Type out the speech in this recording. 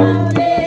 Amém.